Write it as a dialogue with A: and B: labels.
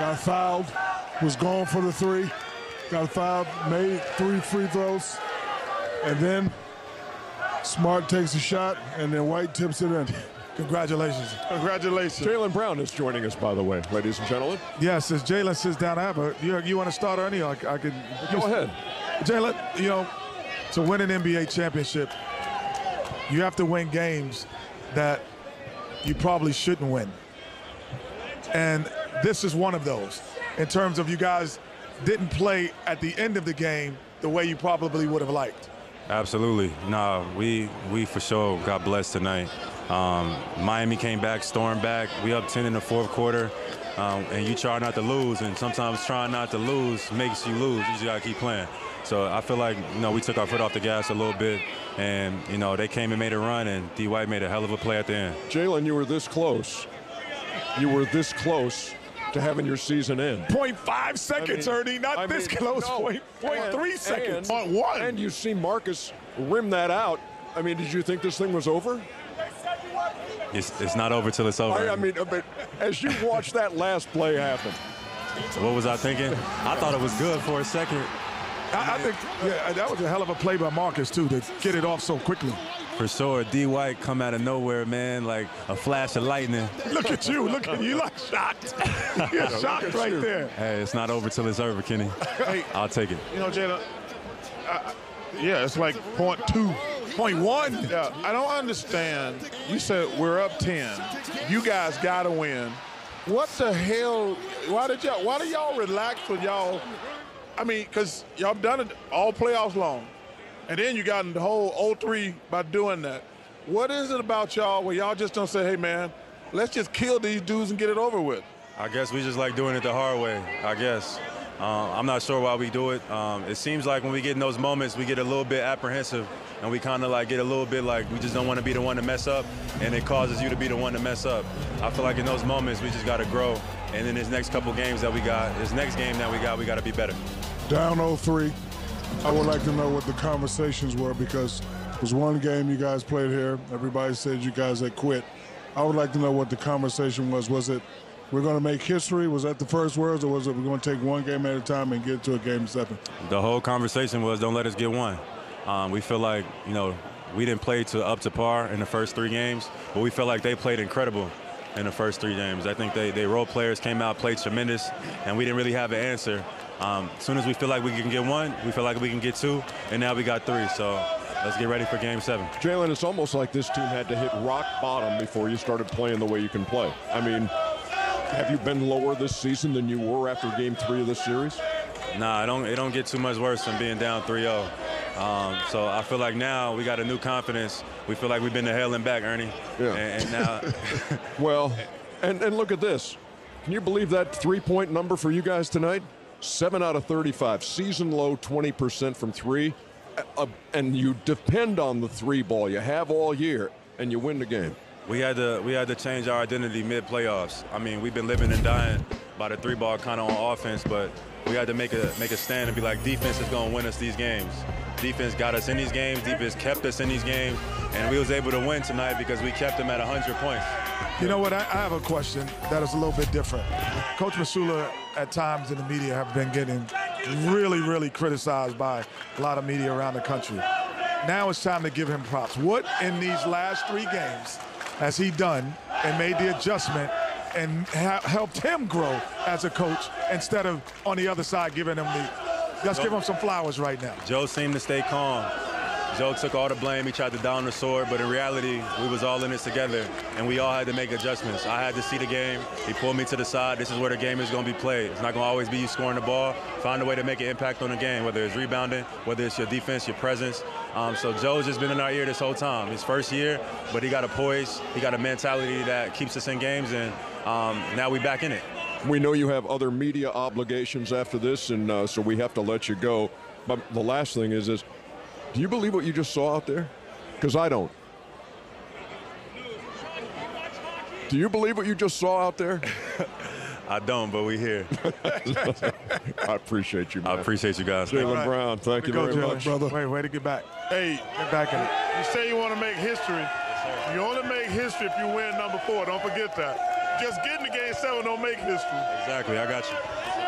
A: got fouled, was going for the three, got fouled, made three free throws, and then Smart takes a shot, and then White tips it in. Congratulations.
B: Congratulations.
C: Jaylen Brown is joining us, by the way, ladies and gentlemen.
A: Yes, as Jaylen sits down, I have a, you, you want to start, Ernie? I, I can.
C: Go ahead.
A: Jaylen, you know, to win an NBA championship, you have to win games that you probably shouldn't win. And this is one of those in terms of you guys didn't play at the end of the game the way you probably would have liked.
D: Absolutely. Nah, we we for sure got blessed tonight. Um, Miami came back, stormed back. We up 10 in the fourth quarter, um, and you try not to lose. And sometimes trying not to lose makes you lose. You just gotta keep playing. So I feel like you know we took our foot off the gas a little bit, and you know they came and made a run, and D. White made a hell of a play at the end.
C: Jaylen, you were this close. You were this close to having your season end.
A: 0.5 seconds,
C: I mean-
A: Ernie, not
C: I
A: this
C: mean,
A: close.
C: no.
A: Point, point
C: And-
A: three seconds.
C: and-
A: Point one.
C: And you see Marcus rim that out. I mean, did you think this thing was over?
D: It's, it's not over till it's over.
C: I, I mean, uh, but as you watch that last play happen,
D: what was I thinking? I thought it was good for a second.
A: I, I think yeah, that was a hell of a play by Marcus too to get it off so quickly.
D: For sure, D. White come out of nowhere, man, like a flash of lightning.
A: Look at you, look at you, like shocked. You're shocked right there.
D: Hey, it's not over till it's over, Kenny.
B: Hey,
D: I'll take it.
B: you know, Jaylen, I- yeah, it's like point two.
A: Point one.
B: Yeah, I don't understand. You said we're up 10. You guys got to win. What the hell? Why did y'all? Why do y'all relax when y'all? I mean, because y'all done it all playoffs long, and then you got in the whole 0-3 by doing that. What is it about y'all where y'all just don't say, "Hey, man, let's just kill these dudes and get it over with"?
D: I guess we just like doing it the hard way. I guess. Um, I'm not sure why we do it. Um, it seems like when we get in those moments, we get a little bit apprehensive, and we kind of like get a little bit like we just don't want to be the one to mess up, and it causes you to be the one to mess up. I feel like in those moments we just got to grow, and in this next couple games that we got, this next game that we got, we got to be better.
A: Down 0-3. I would like to know what the conversations were because it was one game you guys played here. Everybody said you guys had quit. I would like to know what the conversation was. Was it we're going to make history? Was that the first words, or was it we're going to take one game at a time and get to a game seven?
D: The whole conversation was don't let us get one. Um, we feel like you know we didn't play to up to par in the first three games, but we felt like they played incredible in the first three games. I think they, they role players came out, played tremendous, and we didn't really have an answer. Um, as soon as we feel like we can get one, we feel like we can get two, and now we got three. So let's get ready for game seven.
C: Jaylen, it's almost like this team had to hit rock bottom before you started playing the way you can play. I mean, have you been lower this season than you were after game three of this series?
D: Nah, it don't it don't get too much worse than being down 3-0. Um, so I feel like now we got a new confidence. We feel like we've been to hell and back, Ernie.
C: Yeah.
D: And, and now
C: Well, and, and look at this. Can you believe that three point number for you guys tonight? Seven out of 35, season low 20% from three. Uh, and you depend on the three ball you have all year, and you win the game.
D: we had to we had to change our identity mid playoffs. I mean, we've been living and dying by the three ball kind of on offense, but we had to make a make a stand and be like, defense is going to win us these games. Defense got us in these games. Defense kept us in these games, and we was able to win tonight because we kept them at 100 points.
A: You know what? I, I have a question that is a little bit different. Coach Mazzulla, at times in the media, have been getting really, really criticized by a lot of media around the country. Now it's time to give him props. What in these last three games has he done and made the adjustment and helped him grow as a coach instead of on the other side giving him the. Let's give him some flowers right now.
D: Joe seemed to stay calm. Joe took all the blame. He tried to down the sword, but in reality, we was all in this together, and we all had to make adjustments. I had to see the game. He pulled me to the side. This is where the game is going to be played. It's not going to always be you scoring the ball. Find a way to make an impact on the game, whether it's rebounding, whether it's your defense, your presence. Um, so Joe's just been in our ear this whole time. His first year, but he got a poise. He got a mentality that keeps us in games, and um, now we back in it.
C: We know you have other media obligations after this, and uh, so we have to let you go. But the last thing is, is do you believe what you just saw out there? Because I don't. Do you believe what you just saw out there?
D: I don't, but we here.
C: I appreciate you, man.
D: I appreciate you guys.
C: Jaylen
A: All right.
C: Brown, thank you
A: Go,
C: very
A: Jaylen,
C: much.
A: brother. Wait, way to get back.
B: Hey,
A: Get back in it.
B: you say you want to make history. You only make history if you win number four. Don't forget that. Just getting to game seven don't make history.
D: Exactly. I got you.